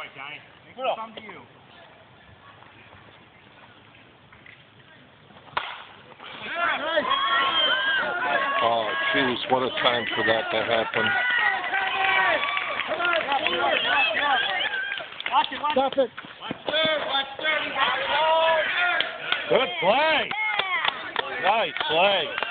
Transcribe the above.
boy, Johnny. Bruno. Come to you. Oh, jeez, what a time for that to happen. Watch it, watch Stop it. Good play. Nice play.